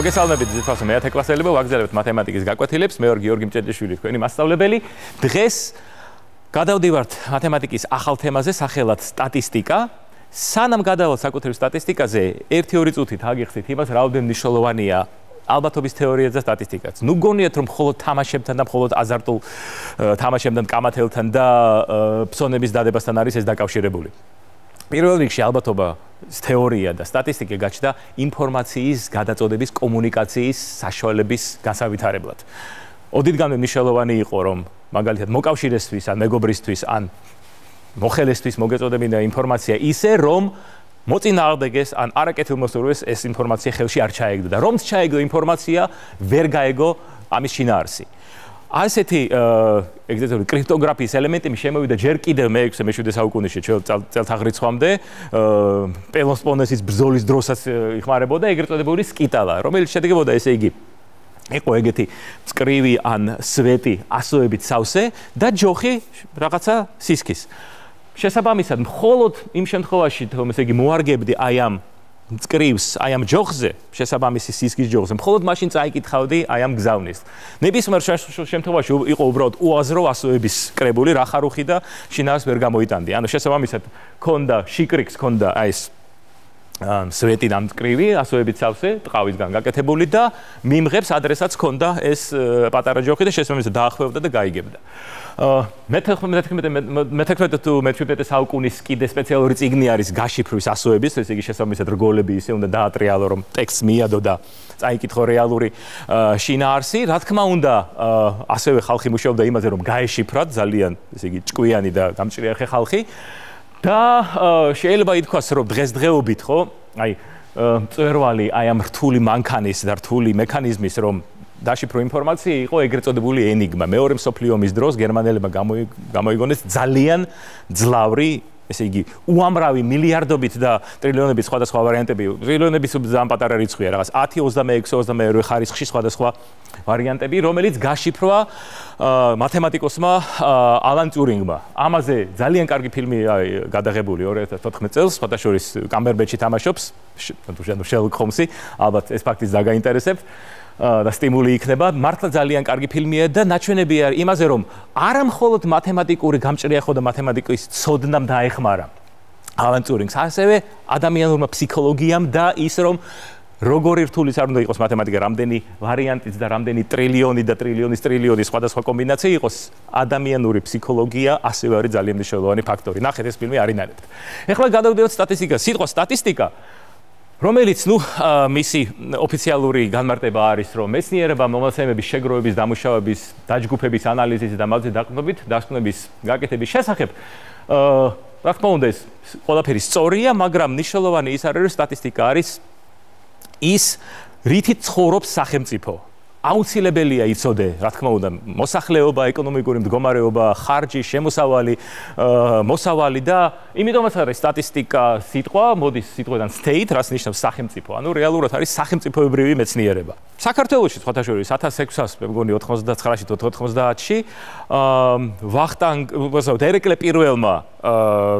მოგესალმებით ძირფასო მეათე კლასელებო ვაგზალებთ მათემატიკის გაკვეთილებს მე გიორგი მჭედიშვილი თქვენი მასწავლებელი დღეს გადავდივართ მათემატიკის ახალ თემაზე სახელად სტატისტიკა სანამ გადავალ საკუთრივ სტატისტიკაზე 1-2 წუთით აგიხსნით იმას რაოდენ მნიშვნელოვანია ალბათობის თეორია და სტატისტიკაც. ნუ გონიათ რომ მხოლოდ თამაშებთან და მხოლოდ აზარტულ თამაშებთან, კამათელთან და ფსონების დადებასთან არის ეს დაკავშირებული. პირველ რიგში ალბათობა თეორია და სტატისტიკა გაჩნდა ინფორმაციის გადაწოდების კომუნიკაციის საშუალების გასავითარებლად. ოდითგანვე მნიშვნელოვანი იყო რომ მაგალითად მოკავშირესთვის ან მეგობრისთვის ან მოხელესთვის მოგეწოდებინა ინფორმაცია ისე რომ მოწინააღმდეგეს ან არაკეთილმოსურვეს ეს ინფორმაცია ხელში არ ჩაეგდო და რომც ჩაეგდო ინფორმაცია ვერ გაეგო ამის შინაარსი. ასეთი ეგზექტური კრიპტოგრაფიის ელემენტები შემოვიდა ჯერ კიდევ მე-6 მე-7 საუკუნეში წელთაღრიცხვამდე პელოსპონესის ბრძოლის დროსაც იხმარებოდა ეგრეთ წოდებული სკიტალა რომელიც შედგებოდა ესე იგი იყო ეგეთი წკრივი ან სვეტი ასოებით სავსე და ჯოხი რაღაცა სისქის. შესაბამისად მხოლოდ იმ შემთხვევაში თუმცა ესე იგი მოარგებდი აი ამ წკრივს აი ამ ჯოხზე, შესაბამისი სისქის ჯოხზე, მხოლოდ მაშინ წაიკითხავდი აი ამ გზავნის. ნებისმიერ შემთხვევაში იყო უბრალოდ უაზრო ასოების კრებული რა ხარუხი და შინაარს ვერ გამოიტანდი. ანუ შესაბამისად, ქონდა შიკრიქს, ქონდა აი ეს სვეტი დამწკრივი, ასოებით სავსე, ტყავისგან გაკეთებული და მიმღებს ადრესაც ქონდა ეს პატარა ჯოხი და შესაბამისად დაახლოვდა და გაიგებდა. მე-16 თუ მე-17 საუკუნის კიდე სპეციალური ციგნი არის გაშიფრვის ასოების, ესე იგი შესაბამისად რგოლები ისე უნდა დაატრიალო, რომ ტექსტს მიადო და წაიკითხო რეალური შინაარსი. რა თქმა უნდა, ასევე ხალხი მუშაობდა იმაზე, რომ გაეშიფრათ ძალიან, ესე იგი, ჭკვიანი და გამჭრიახე ხალხი. და შეიძლება ითქვას, რომ დღესდღეობით, ხო? აი, მწერვალი აი ამ რთული მანქანის და რთული მექანიზმის, რომ დაშიფრო ინფორმაცია იყო ეგრეთ წოდებული ენიგმა. მეორე მსოფლიო ომის დროს გერმანელებმა გამოიგონეს ძალიან ძლავრი ესე იგი უამრავი მილიარდობით და ტრილიონებით სხვადასხვა ვარიანტები, ტრილიონების ძალიან პატარა რიცხვია, რაღაც 10, 26, 22 ხარისხში სხვადასხვა ვარიანტები, რომელიც გაშიფრვა მათემატიკოსმა ალან ტურინგმა. ამაზე ძალიან კარგი ფილმი გადაღებული 2014 წელს, ფოტოშორის კამბერბეჩი თამაშობს, თუ შეიძლება შერლოკ ჰომსი, ალბათ ეს ფაქტიც დაგაინტერესებთ. და სტიმული იქნება. მართლა ძალიან კარგი ფილმია და ნაჩვენები არის იმაზე, რომ არა მხოლოდ მათემატიკური გამჭრიახო და მათემატიკის ცოდნამ დაეხმარა ალან ტურინგს, ასევე ადამიანურმა ფსიქოლოგიამ და ის რომ როგორი რთულის არ უნდა იყოს მათემატიკა, რამდენი ვარიანტიც და რამდენი ტრილიონი და ტრილიონის ტრილიონი სხვადასხვა კომბინაცია იყოს, ადამიანური ფსიქოლოგია ასევე არის ძალიან მნიშვნელოვანი ფაქტორი. ნახეთ ეს ფილმი არინარებთ. ეხლა გადავდივართ სტატისტიკას. სიტყვა სტატისტიკა რომელიც ნუ მისი ოფიციალური განმარტება არის რომ მეცნიერება მომაცემების შეგროვების დამუშავების დაჯგუფების ანალიზის და მასზე დაყრდნობით დასკვნების გაკეთების შესახებ რა თქმა უნდა ეს ყველაფერი სწორია მაგრამ მნიშვნელოვანი ის არის რომ სტატისტიკა არის ის რითი ცხოვრობს სახელმწიფო აუცილებელია იცოდე, რა თქმა უნდა, მოსახლეობა, ეკონომიკური მდგომარეობა, ხარჯი, შემოსავალი, მოსავალი და იმიტომაც არის სტატისტიკა სიტყვა, მოდის სიტყვიდან state, რაც ნიშნავს სახელმწიფო. ანუ რეალურად არის სახელმწიფოებრივი მეცნიერება. საქართველოში სხვათა შორის 1600, მე მგონი 99-ში თუ 90-ში, ვახტანგ, უბრალოდ ერეკლე პირველმა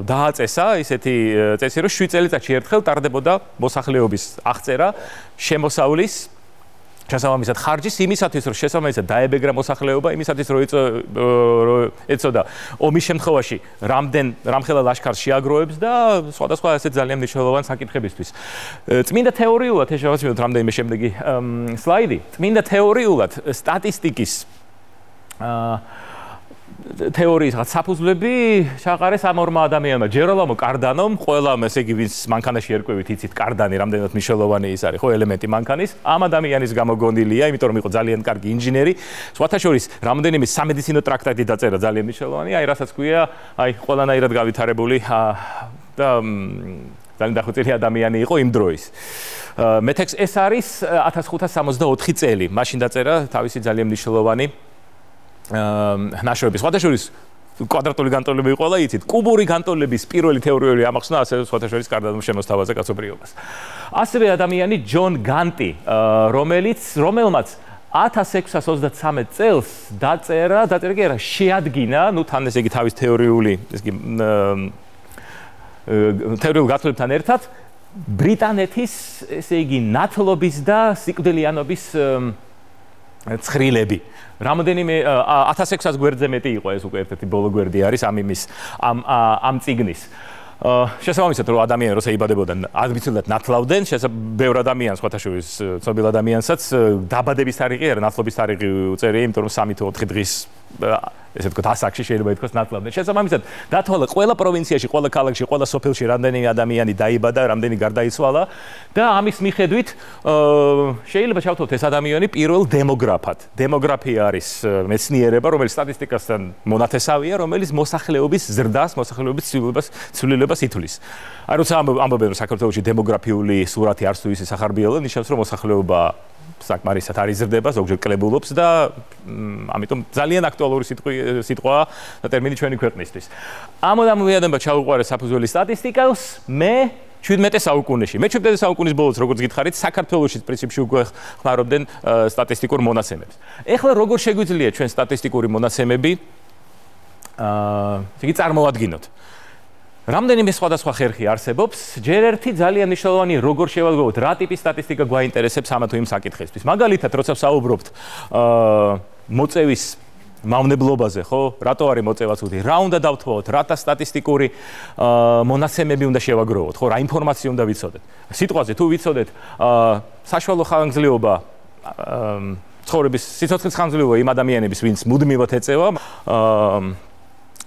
დააწესა ისეთი წესი, რომ 7 წელიწადში ერთხელ ტარდებოდა მოსახლეობის აღწერა შემოსავლის შესაბამისად ხარჯის იმისათვის რომ შესაბამისად დაებეგრა მოსახლეობა იმისათვის რომ ეცოდა ომის შემთხვევაში რამდენ რამხელა ლაშქარს შეაგროვებს და სხვადასხვა ასეთ ძალიან მნიშვნელოვან საკითხებისთვის. წმინდა თეორიულად ეს შევაცვლოთ რამდენიმე შემდეგი სლაიდი წმინდა თეორიულად სტატისტიკის აა თეორიის რაღაც საფუძვლები ჩაყარეს ამ ორმა ადამიანმა. ჯეროლამო კარდანომ ყველამ ესე იგი ვის მანქანაში ერკვევით იცით კარდანი რამდენად მნიშვნელოვანი ის არის ხო ელემენტი მანქანის ამ ადამიანის გამოგონილია იმიტომ რომ იყო ძალიან კარგი ინჟინერი. სხვათა შორის რამდენიმე სამედიცინო ტრაქტატი დაწერა ძალიან მნიშვნელოვანი. აი რასაც ქვია აი ყველანაირად გავითარებული და ძალიან დახუცილი ადამიანი იყო იმ დროის. მეთექს ეს არის 1564 წელი. მაშინ დაწერა თავისი ძალიან მნიშვნელოვანი ნაშრომი სხვადასხვის კვადრატული განტოლებები ყველა იცით. კუბური განტოლების პირველი თეორიული ამახსნა ასე სხვადასხვის კარდანომ შემოსთავაზე კაცობრიობას. ასევე ადამიანი ჯონ განტი რომელიც რომელმაც 1633 წელს დაწერა დაწერა კი არა შეადგინა ნუ თან ესე იგი თავის თეორიული ესე იგი თეორიულ გათვლებთან ერთად ბრიტანეთის ესე იგი ნათლობის და სიკვდილიანობის ცხრილები. რამოდენიმე 1600 გვერდზე მეტი იყო ეს უკვე ერთ-ერთი ბოლო გვერდი არის ამ იმის ამ ამ ციგნის. შესაბამისად რომ ადამიანი როცა იბადებოდა ადმიცილად ნათლავდნენ ბევრ ადამიანს ხოთაშოვის ცნობილ ადამიანსაც დაბადების თარიღი არა ნათლობის თარიღი უწერია იმიტომ რომ 3 თუ 4 დღის ესე ვთქვათ, ასაკში შეიძლება ითქვას ნათლავდნენ. შესაბამისად, დათვალა ყველა პროვინციაში, ყველა ქალაქში, ყველა სოფელში რამდენი ადამიანი დაიბადა, რამდენი გარდაიცვალა და ამის მიხედვით შეიძლება ჩავთვალოთ ეს ადამიანი პირველ დემოგრაფად. დემოგრაფია არის მეცნიერება, რომელიც სტატისტიკასთან მონათესავია, რომელიც მოსახლეობის ზრდას, მოსახლეობის ცვლილებას, ცვლილებას ითვლის. აი როცა ამბობენ რომ საქართველოში დემოგრაფიული სურათი არც თუ ისე სახარბიელო, ნიშნავს რომ მოსახლეობა საკმარისად არ იზრდება, ზოგჯერ კლებულობს და ამიტომ ძალიან აქტუალური სიტყვა და ტერმინი ჩვენი ქვეყნისთვის. ამოდამ ვიადება ჩაუყარე საფუძველი სტატისტიკას, მე 17 საუკუნეში. მე 17 საუკუნის ბოლოს როგორც გითხარით, საქართველოსში პრინციპში უკვე ხმარობდნენ სტატისტიკურ მონაცემებს. ეხლა როგორ შეგვიძლია ჩვენ სტატისტიკური მონაცემები აა, იგი წარმოვადგინოთ? რამდენიმე სხვადასხვა ხერხი არსებობს, ჯერ ერთი ძალიან მნიშვნელოვანი როგორ შევალგოთ, რა ტიპის სტატისტიკა გვაინტერესებს ამა თუ იმ საკითხისთვის. მაგალითად, როცა ვსაუბრობთ აა მოწევის მავნებლობაზე, ხო? რატო არის მოწევა ცუდი? რა უნდა დავთვალოთ? რათა სტატისტიკური მონაცემები უნდა შევაგროვოთ, ხო? რა ინფორმაცია უნდა ვიცოდეთ? სიტყვაზე თუ ვიცოდეთ აა საშუალო ხანგრძლივობა აა ცხოვრების სიცოცხლის ხანგრძლივობა იმ ადამიანების, ვინც მუდმივად ეწევა აა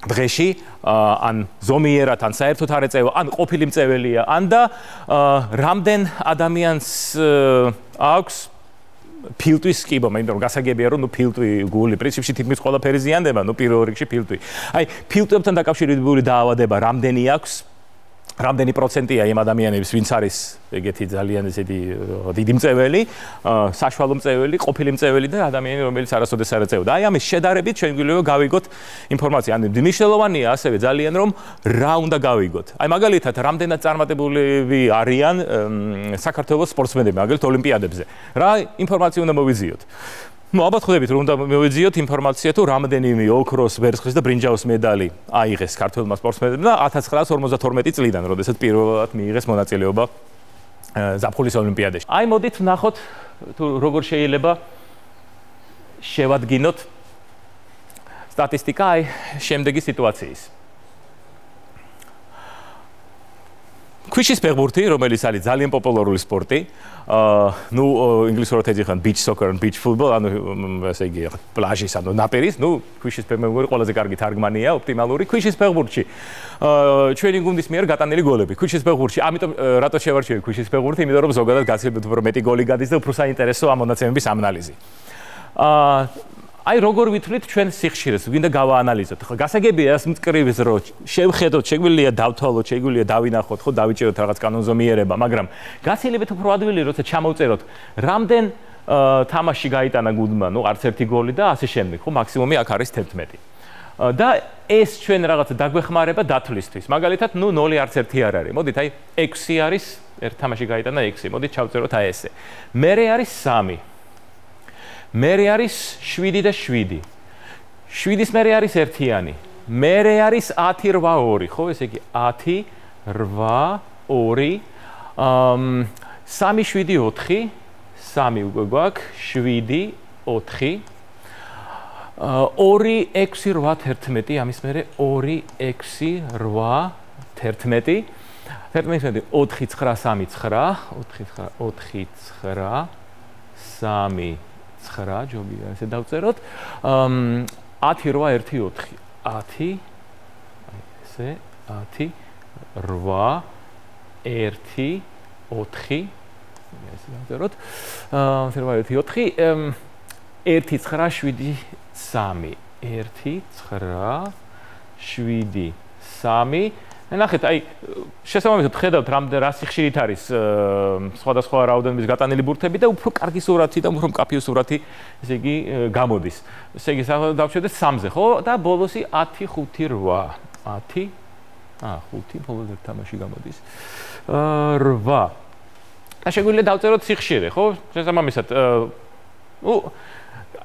დღეში ან ზომიერად ან საერთოდ არ ეწევა ან ყოფილი მწეველია ან და რამდენ ადამიანს აქვს ფილტვის იმიტომ რომ გასაგებია რომ ნუ ფილტვი გული პრინციპში თითქმის ყველაფერი ზიანდება, ნუ პირველ რიგში ფილტვი. აი ფილტვებთან დაკავშირებული დაავადება რამდენი აქვს? რამდენი პროცენტია იმ ადამიანების, ვინც არის ეგეთი ძალიან ესეთი დიდი მწეველი, საშუალო მწეველი, ყოფილი მწეველი და ადამიანი, რომელიც არასოდეს არ ეწევდა. აი ამის შედარებით ჩვენ გვიძლია გავიგოთ ინფორმაცია. ანუ მნიშვნელოვანია ასევე ძალიან რომ რა უნდა გავიგოთ. აი მაგალითად, რამდენად წარმატებულები არიან საქართველოს სპორტსმენები, მაგალითად ოლიმპიადებზე. რა ინფორმაცია უნდა მოვიზიოთ? ну ალბათ ხვდებით რომ უნდა მოვეძიოთ ინფორმაცია თუ რამდენიმე ოქროს, ვერცხლის და ბრინჯაოს медаლი აიღეს ქართველმა სპორტსმენებმა 1952 წლიდან, როდესაც პირველად მიიღეს მონაწილეობა э, ზაფხულის ოლიმპიადაში. აი მოდით ვნახოთ თუ როგორ შეიძლება შევადგინოთ სტატისტიკა აი შემდეგი სიტუაციის. ქვიშის ფეხბურთი, რომელიც არის ძალიან პოპულარული სპორტი, აა ნუ ინგლისურად ეძახან beach soccer and beach football, ანუ ესე იგი პლაჟის, ანუ ნაპირის, ნუ ქვიშის ფეხბურთი ყველაზე კარგი თარგმანია, ოპტიმალური ქვიშის ფეხბურთში. აა ჩვენი გუნდის მიერ გატანილი გოლები ქვიშის ფეხბურთში. ამიტომ რატო შევარჩიე ქვიშის ფეხბურთი? იმიტომ რომ ზოგადად გაცილებით უფრო მეტი გოლი გადის და უფრო საინტერესო ამ მონაცემების ანალიზი. აა აი როგორ ვითვლით ჩვენ სიხშირეს, გვინდა გავაანალიზოთ. ხო, გასაგებია ეს მწკრივის რო შევხედოთ, შეგვიძლია დავთვალოთ, შეგვიძლია დავინახოთ, ხო, დავიჭეროთ რაღაც კანონზომიერება, მაგრამ გაცილებთ უფრო ადვილი, როცა ჩამოვწეროთ, რამდენ თამაში გაიტანა გუნდმა, ნუ არც ერთი გოლი და ასე შემდეგ, ხო, მაქსიმუმი აქ არის 11. და ეს ჩვენ რაღაც დაგვეხმარება დათვლისთვის. მაგალითად, ნუ 0 არც 1 არ არის. მოდით, აი 6 არის, ერთ თამაში გაიტანა 6. მოდით, ჩავწეროთ აი ესე. მერე არის 3. მერე არის 7 და 7. 7-ის მერე არის ერთიანი. მერე არის 10 8 2, ხო, ესე იგი 10 8 2. ამ 3 7 4 3 უკვე გვაქვს. 7 4 2 6 8 11 ამის მერე 2 6 8 11 11 4 9 3 3 4 4 9 3 9 ჯობია ესე დავწეროთ. 10 8 1 4 10 ესე 10 8 1 4 ესე დავწეროთ. 10 8 1 4 1 9 7 3 1 9 7 3 ნახეთ, აი შესაბამისად ხედავთ რამდენ რა სიხშირით არის სხვადასხვა რაოდენობის გატანილი ბურთები და უფრო კარგი სურათი და უფრო მკაფიო სურათი ესე იგი გამოდის. ესე იგი დავშვედეთ 3-ზე, ხო? და ბოლოსი 10 5 8. 10 აა 5 ბოლოს ერთ თამაში გამოდის. აა 8. და შეგვიძლია დავწეროთ სიხშირე, ხო? შესაბამისად აა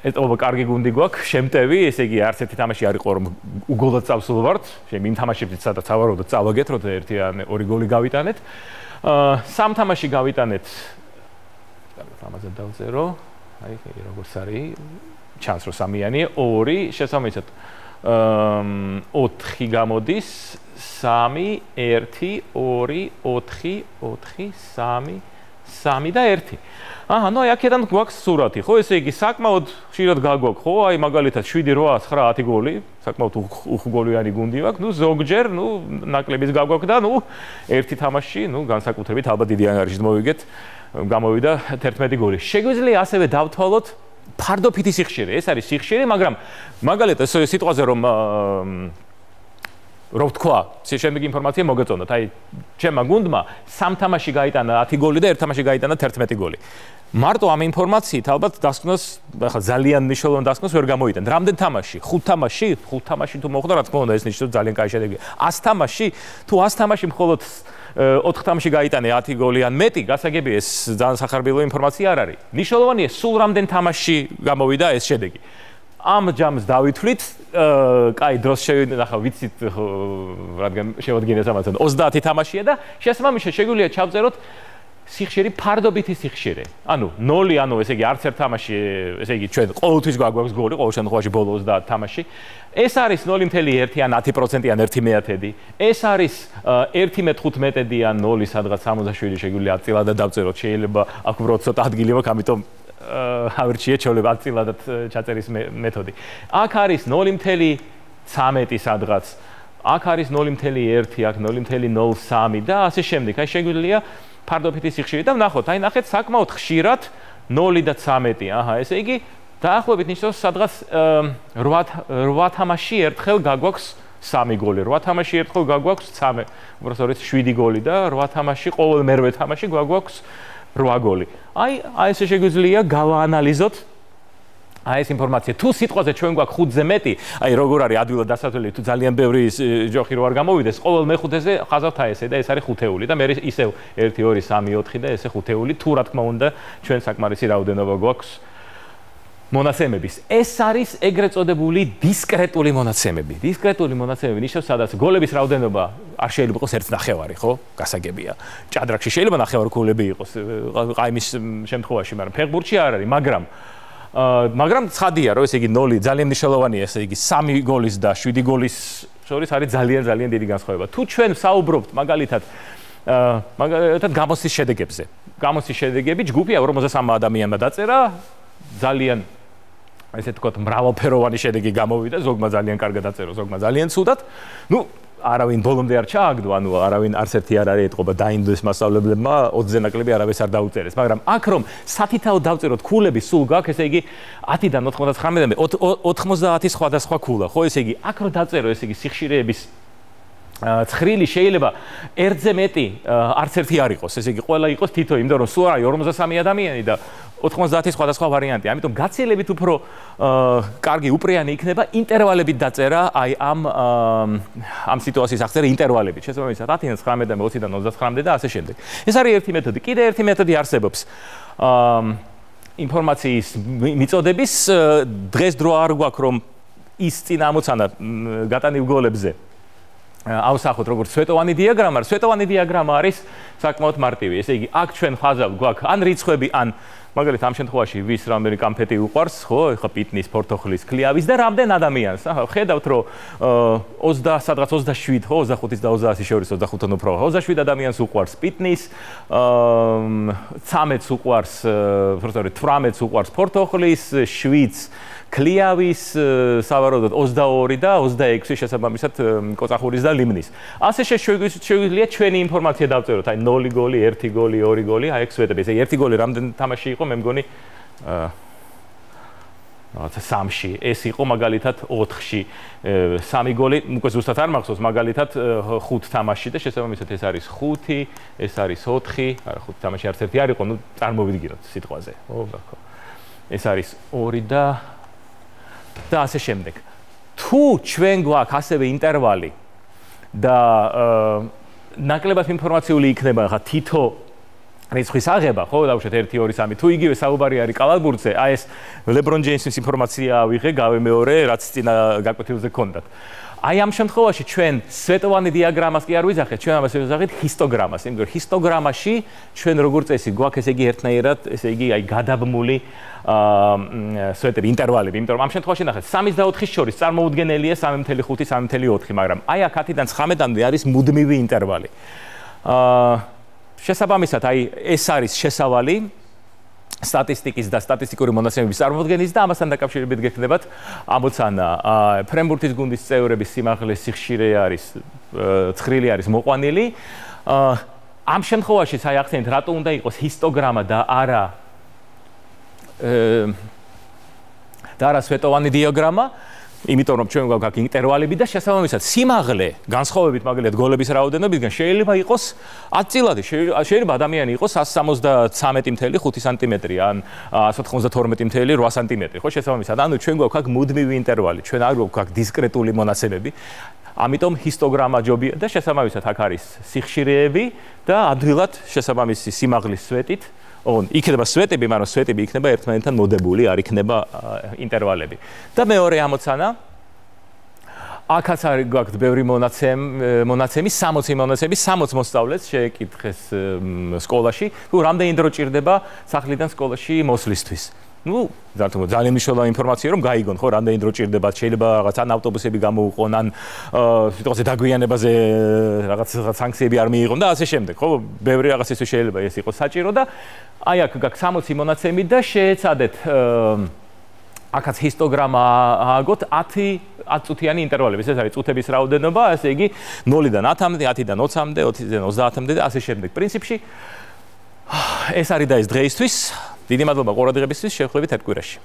ეტყობა კარგი გუნდი გვაქვს, შემტევი, ესე იგი არც ერთი თამაში არ იყო რომ უგოლოდ წავსულ ვართ, შემ იმ თამაშებში სადაც ავარო და წავაგეთ, რომ ერთი ან ორი გოლი გავიტანეთ. აა სამ თამაში გავიტანეთ. კარგად, ამაზე დავწერო. აი, როგორც არის, ჩანს რომ სამიანი, ორი, შესაბამისად აა 4 გამოდის, 3, 1, 2, 4, 4, 3, 3 და 1. აჰა, ნუ აი აქედან გვაქვს სურათი, ხო? ესე იგი საკმაოდ ხშირად გაგვაქვს, ხო? აი მაგალითად 7, 8, 9, 10 გოლი, საკმაოდ უხგოლიანი გუნდი ვაქვს. ნუ ზოგჯერ, ნუ ნაკლების გაგვაქვს და ნუ ერთი თამაში, ნუ განსაკუთრებით ალბათ დიდი ანგარიშით მოვიგეთ, გამოვიდა 11 გოლი. შეგვიძლია ასევე დავთვალოთ ფარდოფითი სიხშირე. ეს არის სიხშირე, მაგრამ მაგალითად ეს სიტყვაზე რომ რო ვთქვა, შემდეგ ინფორმაცია მოგეწონათ. აი, ჩემმა გუნდმა სამ თამაში გაიტანა 10 გოლი და ერთ თამაში გაიტანა 11 გოლი. მარტო ამ ინფორმაციით ალბათ დასკვნოს, ახლა ძალიან მნიშვნელოვანი დასკვნოს ვერ გამოიტან. რამდენ თამაში? 5 თამაში? 5 თამაში თუ მოხდა, რა თქმა უნდა, ეს ნიშნავს ძალიან კაი შედეგი. 100 თამაში? თუ 100 თამაში მხოლოდ 4 თამაში გაიტანე 10 გოლი ან მეტი, გასაგებია ეს ძალიან სახარბილო ინფორმაცია არ არის. მნიშვნელოვანია სულ რამდენ თამაში გამოვიდა ეს შედეგი. ამ ჯამს დავითვლით, კაი, დროს შევინახა, ვიცით, რადგან შევადგინეს ამათან 30 თამაშია და შესაბამისად შეგვიძლია ჩავწეროთ სიხშირე ფარდობითი სიხშირე. ანუ 0, ანუ ესე იგი არც ერთ თამაში, ესე იგი ჩვენ ყოველთვის გვაქვს გოლი, ყოველ შემთხვევაში ბოლო 30 თამაში. ეს არის 0.1 ან 10% ან 1/10. ეს არის 1.15 ან 0 სადღაც 67 შეგვიძლია აწილა და დავწეროთ. შეიძლება აქ უბრალოდ ცოტა ადგილი მაქვს, ამიტომ ავერჩია ჩოლება აწილადად ჩაწერის მეთოდი. აქ არის 0.13 სადღაც. აქ არის 0.1, აქ 0.03 და ასე შემდეგ. აი შეგვიძლია ფარდოფითი სიხშირე და ვნახოთ, აი ნახეთ საკმაოდ ხშირად 0 და 13. აჰა, ესე იგი დაახლოებით ნიშნავს სადღაც 8 8 თამაში ერთხელ გაგვაქვს 3 გოლი. 8 თამაში ერთხელ გაგვაქვს 3. უბრალოდ 7 გოლი და 8 თამაში ყოველ მერვე თამაში გაგვაქვს 8 გოლი. აი, აი ესე შეგვიძლია გავაანალიზოთ აი ეს ინფორმაცია. თუ სიტყვაზე ჩვენ გვაქვს 5-ზე მეტი, აი როგორ არის ადვილად დასათვლელი, თუ ძალიან ბევრი ჯოხი რო არ გამოვიდეს, ყოველ მეხუთეზე ხაზავთ აი ესე და ეს არის ხუთეული და მე ისევ 1 2 3 4 და ესე ხუთეული, თუ რა თქმა უნდა, ჩვენ საკმარისი რაოდენობა გვაქვს მონაცემების. ეს არის ეგრეთ წოდებული დისკრეტული მონაცემები. დისკრეტული მონაცემები ნიშნავს, სადაც გოლების რაოდენობა არ შეიძლება იყოს 1.5, ხო? გასაგებია. ჭადრაკში შეიძლება 1.5 გოლები იყოს, ყაიმის შემთხვევაში, მაგრამ ფეხბურთში არ არის, მაგრამ აა მაგრამ ცხადია, რომ ესე იგი 0 ძალიან მნიშვნელოვანია, ესე იგი 3 გოლის და 7 გოლის შორის არის ძალიან ძალიან დიდი განსხვავება. თუ ჩვენ საუბრობთ მაგალითად აა მაგალითად გამოსის შედეგებზე. გამოსის შედეგები ჯგუფია 53 ადამიანმა დაწერა ძალიან ესე თქვა მრავალფეროვანი შედეგი გამოვიდა, ზოგმა ძალიან კარგად დაწერო, ზოგმა ძალიან ცუდად. ნუ არავინ ბოლომდე არ ჩააგდო, ანუ არავინ არც ერთი არ არის ეთყობა დაინდოს მასშტაბლებმა 20-ზე ნაკლები არავის არ დაუწერეს, მაგრამ აქ რომ სათითაო დავწეროთ ქულები სულ გაქვს, ესე იგი 10-დან 99-მდე 90 სხვადასხვა ქულა, ხო ესე იგი აქ რომ დაწერო, ესე იგი სიხშირეების ცხრილი შეიძლება ერთზე მეტი არც ერთი არ იყოს, ესე იგი ყველა იყოს თითო, იმიტომ რომ სულ არის 53 ადამიანი და 90 სხვადასხვა ვარიანტი. ამიტომ გაციელებით უფრო კარგი უპრიანი იქნება ინტერვალებით დაწერა, აი ამ ამ სიტუაციის აღწერა ინტერვალებით. შესაბამისად 10-დან 19 და 20-დან 39-მდე და ასე შემდეგ. ეს არის ერთი მეთოდი. კიდე ერთი მეთოდი არსებობს. აა ინფორმაციის მიწოდების დღეს დრო არ გვაქვს რომ ის წინ ამოცანა გატანილ გოლებზე ავსახოთ როგორც სვეტოვანი დიაგრამა, სვეტოვანი დიაგრამა არის საკმაოდ მარტივი. ესე იგი, აქ ჩვენ ხაზავთ გვაქვს ან რიცხვები, ან მაგალითად ამ შემთხვევაში ვის რამდენი კამფეტი უყარს, ხო? ეხა პიტნის, პორტოხლის, კლიავის და რამდენ ადამიანს. აჰა, ხედავთ რომ 20 სადღაც 27, ხო, 25-ის და 30-ის შორის 25-თან უფრო. 27 ადამიანს უყარს პიტნის, აა 13-ს უყარს, პროფესორი 18-ს უყარს პორტოხლის, 7-ს კლიავის სავარაუდოდ 22 და 26 შესაბამისად კოწახურის და ლიმნის. ასე შეგვიძლია ჩვენი ინფორმაცია დავწეროთ, აი 0 გოლი, 1 გოლი, 2 გოლი, აი ეს ვეტები. ესე 1 გოლი რამდენ თამაში იყო, მე მგონი აა რაღაცა 3-ში, ეს იყო მაგალითად 4-ში. 3 გოლი, უკვე ზუსტად არ მახსოვს, მაგალითად 5 თამაში და შესაბამისად ეს არის 5, ეს არის 4, არა 5 თამაში არც ერთი არ იყო, ნუ წარმოვიდგინოთ სიტყვაზე. ო, ბაქო. ეს არის 2 და და ასე შემდეგ. თუ ჩვენ გვაქვს ასევე ინტერვალი და ნაკლებად ინფორმაციული იქნება ხა თითო რიცხვის აღება, ხო, დავუშვათ 1 2 3, თუ იგივე საუბარი არის კალათბურთზე, აი ეს LeBron James-ის ინფორმაცია ავიღე, გავე მეორე, რაც წინა გაკვეთილზე ქონდათ. აი ამ შემთხვევაში ჩვენ სვეტოვანი დიაგრამას კი არ ვიზახეთ, ჩვენ ამას ვიზახეთ ჰისტოგრამას, იმიტომ რომ ჰისტოგრამაში ჩვენ როგორ წესი გვაქვს ესე იგი ერთნაირად, ესე იგი აი გადაბმული აა სვეტები, ინტერვალები, იმიტომ რომ ამ შემთხვევაში ნახეთ. 3 და 4-ის შორის წარმოუდგენელია 3.5, 3.4, მაგრამ აი აქ 10-დან 19-მდე არის მუდმივი ინტერვალი. აა შესაბამისად, აი ეს არის შესავალი სტატისტიკის და სტატისტიკური მონაცემების წარმოადგენის და ამასთან დაკავშირებით გექნებათ ამოცანა. ფრენბურთის გუნდის წევრების სიმაღლე სიხშირე არის ცხრილი არის მოყვანილი. ამ შემთხვევაში საერთოდ ახსენეთ რატო უნდა იყოს ჰისტოგრამა და არა და არა სვეტოვანი დიაგრამა იმიტომ რომ ჩვენ გვაქვს ინტერვალები და შესაბამისად სიმაღლე განსხვავებით მაგალითად გოლების რაოდენობისგან შეიძლება იყოს 10 წილადი შეიძლება ადამიანი იყოს 173.5 სანტიმეტრი ან 192.8 სანტიმეტრი. ხო შესაბამისად ანუ ჩვენ გვაქვს მუდმივი ინტერვალი ჩვენ არ გვაქვს დისკრეტული მონაცემები. ამიტომ ჰისტოგრამა ჯობია და შესაბამისად აქ არის სიხშირეები და ადვილად შესაბამისი სიმაღლის სვეტით ოღონ იქნება სვეტები, მაგრამ სვეტები იქნება ერთმანეთთან მოდებული, არ იქნება ინტერვალები. და მეორე ამოცანა. აქაც არის გვაქვს ბევრი მონაცემ მონაცემი 60 მონაცემი 60 მოსწავლეს შეეკითხეს სკოლაში. თუ რამდენი დრო ჭირდება სახლიდან სკოლაში მოსვლისთვის ну ზარტო ძალიან მნიშვნელოვანი ინფორმაცია რომ გაიგონ ხო რამდენი დრო ჭირდება შეიძლება რაღაც ან ავტობუსები გამოუყონ ან სიტყვაზე დაგვიანებაზე რაღაც სანქციები არ მიიღონ და ასე შემდეგ ხო? ბევრი რაღაც ისე შეიძლება ეს იყოს საჭირო და აი აქ გაქვს 60 მონაცემი და შეეცადეთ აქაც ჰისტოგრამა ააგოთ 10 10 წუთიანი ინტერვალების, ეს არის წუთების რაოდენობა, ესე იგი 0-დან 10-მდე, 10-დან 20-მდე, 20-დან 30-მდე და ასე შემდეგ. პრინციპში ეს არის და ეს დღეისთვის. დიდი მადლობა ყურადღებისთვის შევხვდებით ერთ კვირაში